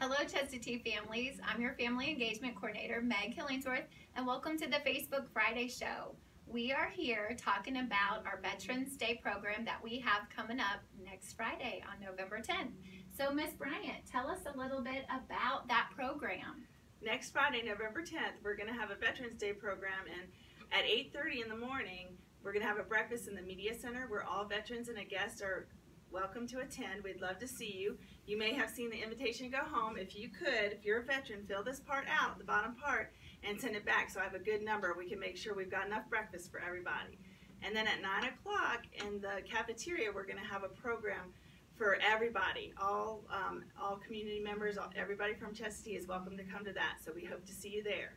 Hello, Chestatee families. I'm your family engagement coordinator, Meg Killingsworth, and welcome to the Facebook Friday show. We are here talking about our Veterans Day program that we have coming up next Friday on November 10th. So, Miss Bryant, tell us a little bit about that program. Next Friday, November 10th, we're going to have a Veterans Day program, and at 8:30 in the morning, we're going to have a breakfast in the media center where all veterans and a guest are welcome to attend. We'd love to see you. You may have seen the invitation to go home. If you could, if you're a veteran, fill this part out, the bottom part, and send it back so I have a good number. We can make sure we've got enough breakfast for everybody. And then at 9 o'clock in the cafeteria, we're going to have a program for everybody. All, um, all community members, all, everybody from Chestatee is welcome to come to that. So we hope to see you there.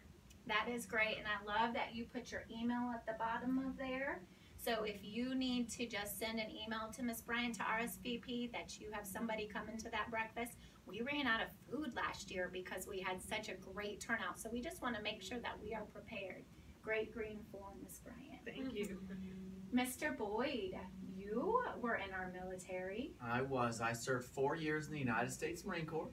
That is great, and I love that you put your email at the bottom of there. So if you need to just send an email to Miss Bryant to RSVP that you have somebody coming to that breakfast, we ran out of food last year because we had such a great turnout. So we just want to make sure that we are prepared. Great green form, Miss Bryant. Thank you. Mm-hmm. Mr. Boyd, you were in our military. I was. I served four years in the United States Marine Corps.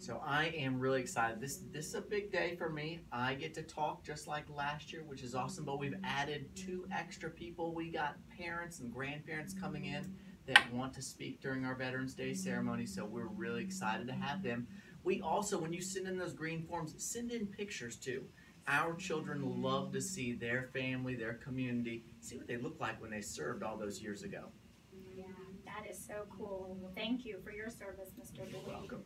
So I am really excited. This this is a big day for me. I get to talk just like last year, which is awesome. But we've added two extra people. We got parents and grandparents coming in that want to speak during our Veterans Day ceremony. So we're really excited to have them. We also, when you send in those green forms, send in pictures too. Our children love to see their family, their community, see what they look like when they served all those years ago. Yeah, that is so cool. Well, thank you for your service, Mr. You're welcome.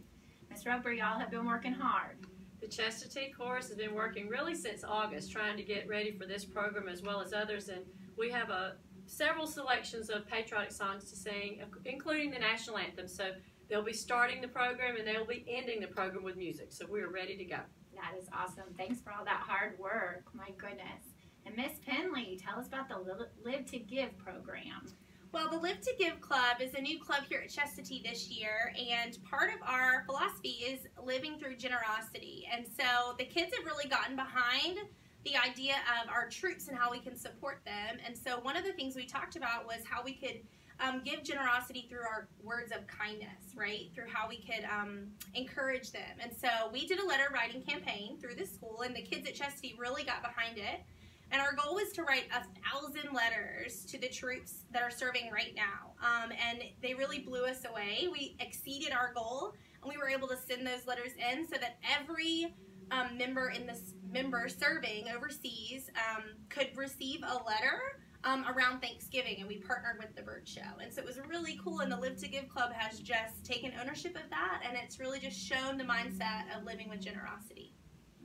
Roper, y'all have been working hard. The Chestatee Chorus has been working really since August, trying to get ready for this program as well as others, and we have a several selections of patriotic songs to sing, including the national anthem. So they'll be starting the program and they'll be ending the program with music. So we are ready to go. That is awesome. Thanks for all that hard work. My goodness. And Miss Penley, tell us about the Live to Give program. Well, the Live to Give Club is a new club here at Chestatee this year, and part of our philosophy is living through generosity. And so the kids have really gotten behind the idea of our troops and how we can support them. And so one of the things we talked about was how we could um, give generosity through our words of kindness, right? Through how we could um, encourage them. And so we did a letter writing campaign through the school, and the kids at Chestatee really got behind it. And our goal was to write a thousand letters to the troops that are serving right now. Um, and they really blew us away. We exceeded our goal, and we were able to send those letters in so that every um, member in this member serving overseas um, could receive a letter um, around Thanksgiving, and we partnered with the Bird Show. And so it was really cool, and the Live to Give Club has just taken ownership of that, and it's really just shown the mindset of living with generosity.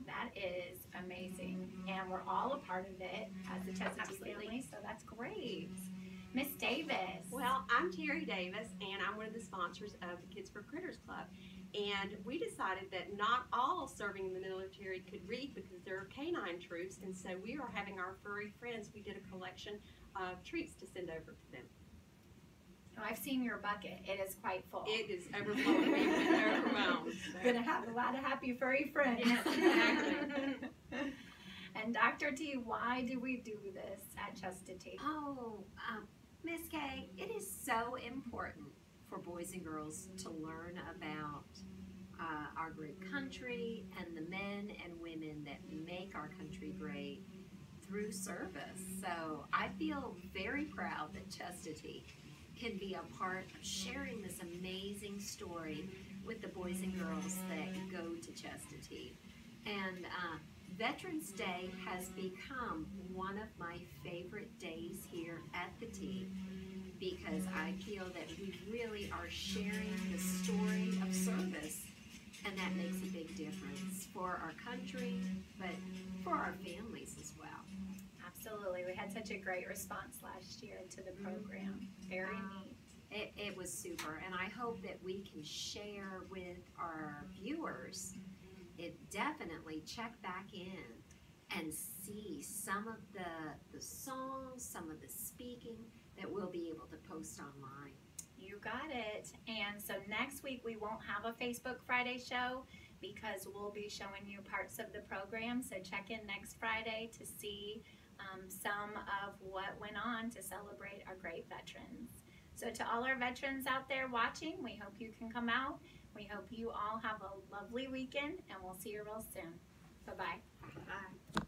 That is amazing, and we're all a part of it as a Chestatee Absolutely. family, so that's great. Miss Davis. Well, I'm Terry Davis, and I'm one of the sponsors of the Kids for Critters Club. And we decided that not all serving in the military could read because there are canine troops, and so we are having our furry friends. We did a collection of treats to send over to them. Oh, I've seen your bucket. It is quite full. It is overflowing. We've been overwhelmed. Gonna have a lot of happy furry friends. Yes, exactly. and Dr. T, why do we do this at Chestatee? Oh, um, Miss Kay, it is so important for boys and girls to learn about uh, our great country and the men and women that make our country great through service. So I feel very proud that Chestatee can be a part of sharing this amazing story with the boys and girls that go to Chestatee. And uh, Veterans Day has become one of my favorite days here at the T because I feel that we really are sharing the story of service and that makes a big difference for our country but for our families as well. Absolutely. We had such a great response last year to the program. Very neat. It, it was super, and I hope that we can share with our viewers. It definitely check back in and see some of the the songs, some of the speaking that we'll be able to post online. You got it. And so next week we won't have a Facebook Friday show because we'll be showing you parts of the program. So check in next Friday to see um, some of what went on to celebrate our great veterans. So to all our veterans out there watching, we hope you can come out. We hope you all have a lovely weekend and we'll see you real soon. Bye-bye. Bye. -bye. Bye.